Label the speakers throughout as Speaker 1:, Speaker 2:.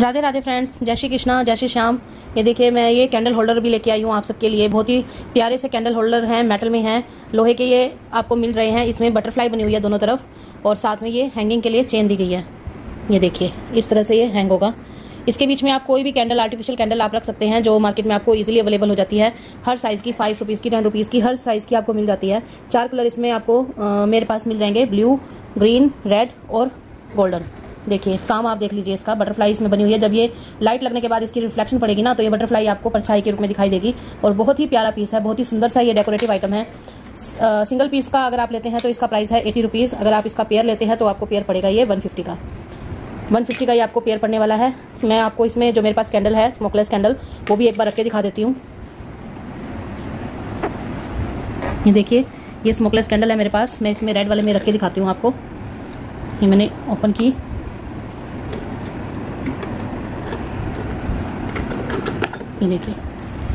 Speaker 1: Radhe Radhe friends जय श्री कृष्णा जय श्री श्याम। ये देखिए मैं ये कैंडल होल्डर भी लेके आई हूँ आप सबके लिए। बहुत ही प्यारे से कैंडल होल्डर हैं मेटल में हैं। लोहे के ये आपको मिल रहे हैं इसमें बटरफ्लाई बनी हुई है दोनों तरफ़। और साथ में ये हैंगिंग के लिए चेन दी गई है। ये देखिए इस तरह से ये हैंग होगा। इसके बीच में आप कोई भी कैंडल आर्टिफिशियल कैंडल आप रख सकते हैं जो मार्केट में आपको इजीली अवेलेबल हो जाती है। हर साइज़ की फाइव रुपीज़ की टेन रुपीज़ की हर साइज़ की आपको मिल जाती है। चार कलर इसमें आपको आ, मेरे पास मिल जाएँगे ब्लू ग्रीन रेड और गोल्डन देखिए काम आप देख लीजिए, इसका बटरफ्लाई इसमें बनी हुई है। जब ये लाइट लगने के बाद इसकी रिफ्लेक्शन पड़ेगी ना तो ये बटरफ्लाई आपको परछाई के रूप में दिखाई देगी। और बहुत ही प्यारा पीस है, बहुत ही सुंदर सा ये डेकोरेटिव आइटम है। सिंगल पीस का अगर आप लेते हैं तो इसका प्राइस है एटी रुपीज़ अगर आप इसका पेयर लेते हैं तो आपको पेयर पड़ेगा ये वन फिफ्टी का। वन फिफ्टी का ये आपको पेयर पड़ने वाला है। मैं आपको इसमें जो मेरे पास कैंडल है स्मोकलेस कैंडल वो भी एक बार रख के दिखा देती हूँ। ये देखिए, ये स्मोकलेस कैंडल है मेरे पास। मैं इसमें रेड वाले में रख के दिखाती हूँ आपको। ये मैंने ओपन की। देखिए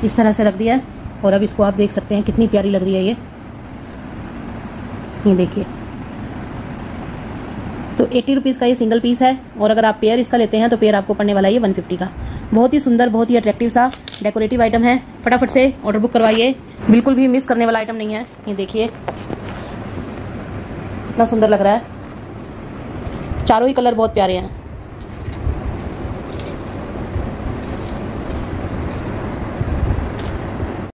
Speaker 1: इस तरह से रख दिया है। और अब इसको आप देख सकते हैं, कितनी प्यारी लग रही है ये। ये देखिए। तो एट्टी रुपीज़ का ये सिंगल पीस है। और अगर आप पेयर इसका लेते हैं तो पेयर आपको पड़ने वाला है ये वन फिफ्टी का। बहुत ही सुंदर, बहुत ही अट्रैक्टिव सा डेकोरेटिव आइटम है। फटाफट से ऑर्डर बुक करवाइए। बिल्कुल भी मिस करने वाला आइटम नहीं है। ये देखिए। कितना सुंदर लग रहा है। चारों ही कलर बहुत प्यारे हैं।